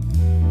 Mm-hmm.